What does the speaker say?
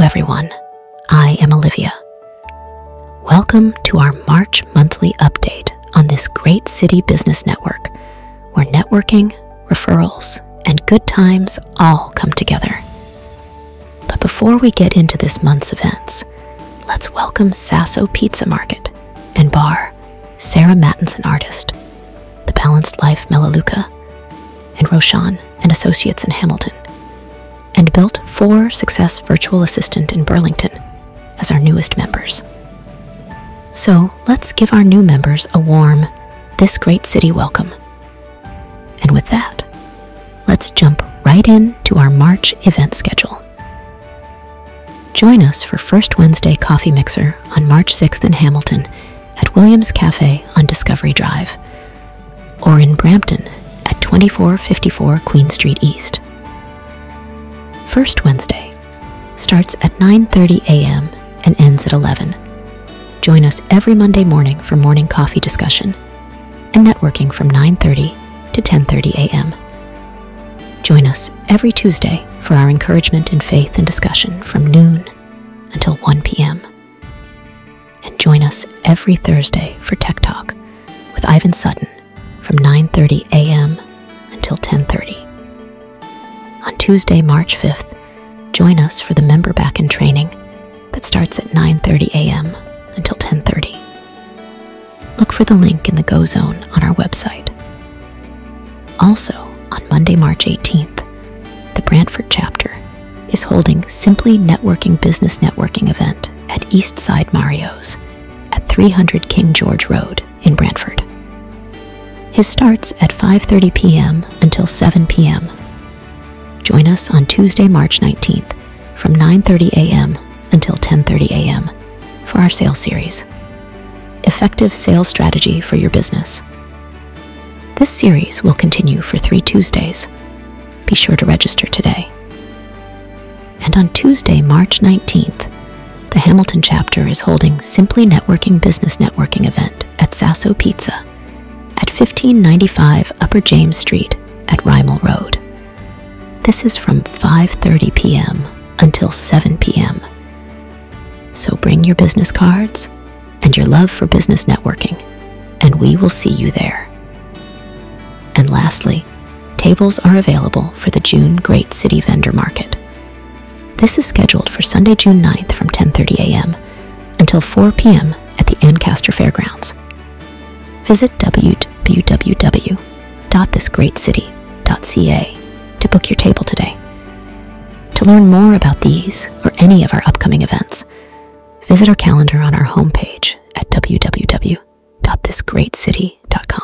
everyone. I am Olivia. Welcome to our March monthly update on this great city business network where networking, referrals, and good times all come together. But before we get into this month's events, let's welcome Sasso Pizza Market and Bar, Sarah Mattinson Artist, The Balanced Life Melaleuca, and Rochon and Associates in Hamilton, built for Success Virtual Assistant in Burlington as our newest members. So let's give our new members a warm, this great city welcome. And with that, let's jump right in to our March event schedule. Join us for First Wednesday Coffee Mixer on March 6th in Hamilton at Williams Cafe on Discovery Drive, or in Brampton at 2454 Queen Street East. First Wednesday starts at 9:30 a.m. and ends at 11. Join us every Monday morning for morning coffee discussion and networking from 9:30 to 10:30 a.m. Join us every Tuesday for our encouragement in faith and discussion from noon until 1 p.m. And join us every Thursday for Tech Talk with Ivan Sutton from 9:30 a.m. until 10:30. On Tuesday, March 5th, join us for the member backend training that starts at 9:30 a.m. until 10:30. Look for the link in the GoZone on our website. Also, on Monday, March 18th, the Brantford chapter is holding Simply Networking Business Networking event at East Side Mario's at 300 King George Road in Brantford. His starts at 5:30 p.m. until 7 p.m. On Tuesday, March 19th from 9:30 a.m. until 10:30 a.m. for our sales series. Effective sales strategy for your business. This series will continue for 3 Tuesdays. Be sure to register today. And on Tuesday, March 19th, the Hamilton chapter is holding Simply Networking Business Networking event at Sasso Pizza at 1595 Upper James Street at Rymal Road. This is from 5:30 p.m. until 7 p.m. So bring your business cards and your love for business networking, and we will see you there. And lastly, tables are available for the June Great City Vendor Market. This is scheduled for Sunday, June 9th from 10:30 a.m. until 4 p.m. at the Ancaster Fairgrounds. Visit www.thisgreatcity.ca to book your table today. To learn more about these or any of our upcoming events, visit our calendar on our homepage at www.thisgreatcity.com.